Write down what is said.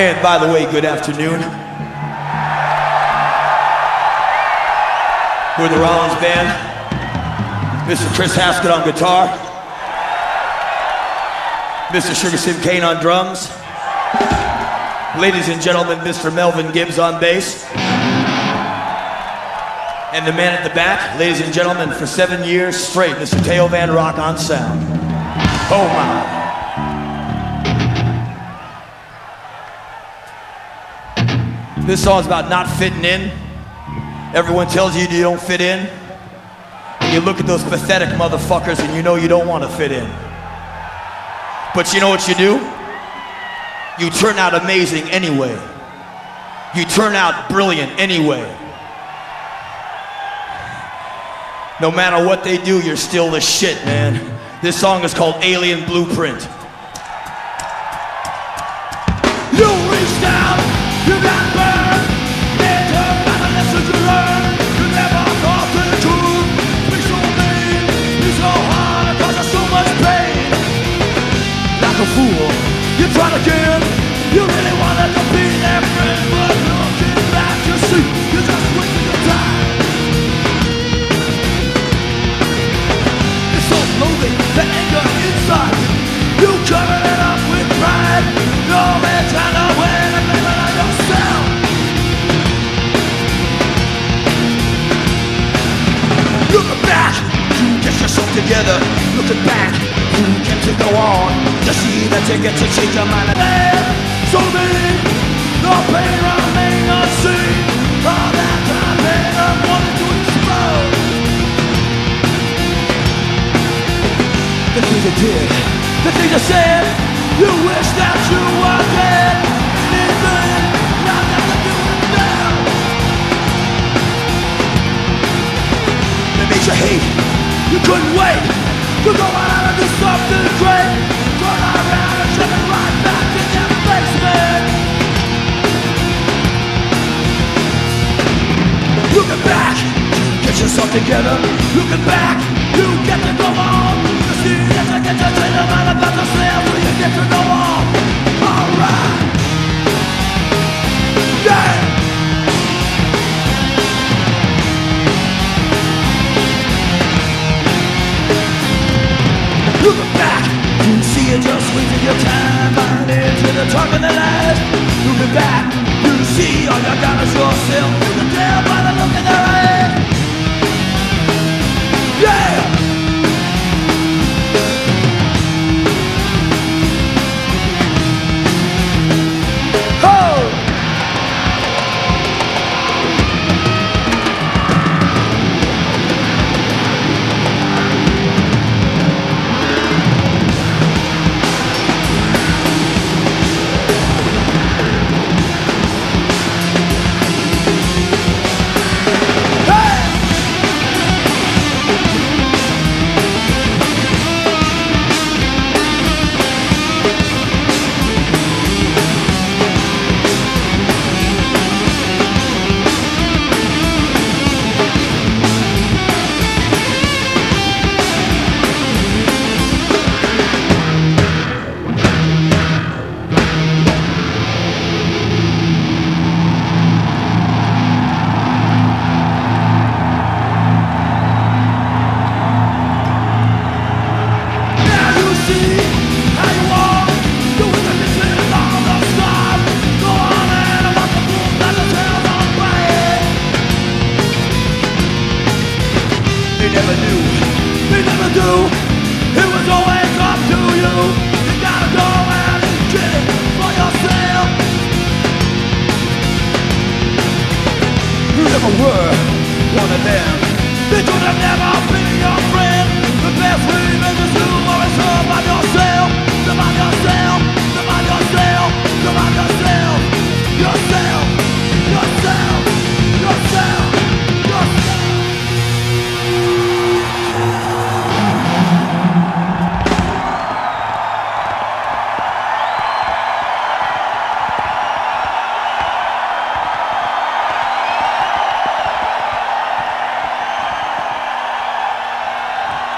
And by the way, good afternoon. We're the Rollins Band. Mr. Chris Haskett on guitar. Mr. Sugar Sim Cain on drums. Ladies and gentlemen, Mr. Melvin Gibbs on bass. And the man at the back, ladies and gentlemen, for seven years straight, Mr. Theo Van Rock on sound. Oh my. This song's about not fitting in. Everyone tells you you don't fit in. And you look at those pathetic motherfuckers and you know you don't want to fit in. But you know what you do? You turn out amazing anyway. You turn out brilliant anyway. No matter what they do, you're still the shit, man. This song is called Alien Blueprint. Fool, you try again. You really wanted to be their friend, but looking back, you see, you just wasted your time. It's so loathing, the anger inside. You covered it up with pride. You're man trying to win and blame it on yourself. Looking back, you get yourself together. Looking back, you get to go on. That you to change your mind. There, so mean, the pain remain unseen. All that time, pain, I wanted to explode. The things you did, the things you said, you wish that you were dead. Anything, not got to do it now. They made you hate, you couldn't wait to go out and do something great. Get together. Looking back, you get to go on. You see that you get to change your mind about yourself. So you get to go on. Alright. Yeah. Looking back, you see it just wasting your time. Buying into the talk and the lies. Looking back, never knew. We never do It was always up to you. You gotta go and get it for yourself. You never were one of them.